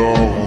go